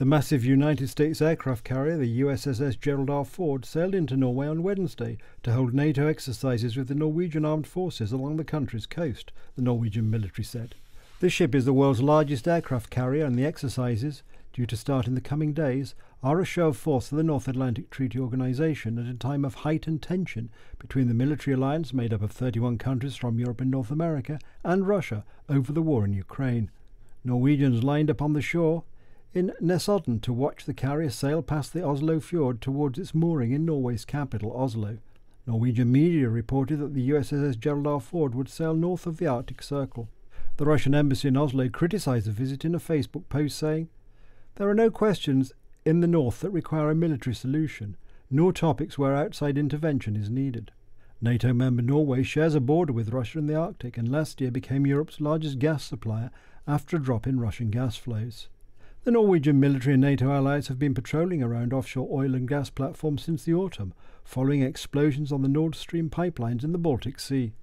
The massive United States aircraft carrier, the USS Gerald R. Ford, sailed into Norway on Wednesday to hold NATO exercises with the Norwegian armed forces along the country's coast, the Norwegian military said. This ship is the world's largest aircraft carrier, and the exercises, due to start in the coming days, are a show of force of the North Atlantic Treaty Organization at a time of heightened tension between the military alliance made up of 31 countries from Europe and North America and Russia over the war in Ukraine. Norwegians lined up on the shore in Nesodden to watch the carrier sail past the Oslo fjord towards its mooring in Norway's capital, Oslo. Norwegian media reported that the USS Gerald R. Ford would sail north of the Arctic Circle. The Russian embassy in Oslo criticized the visit in a Facebook post saying, There are no questions in the north that require a military solution, nor topics where outside intervention is needed. NATO member Norway shares a border with Russia in the Arctic and last year became Europe's largest gas supplier after a drop in Russian gas flows. The Norwegian military and NATO allies have been patrolling around offshore oil and gas platforms since the autumn, following explosions on the Nord Stream pipelines in the Baltic Sea.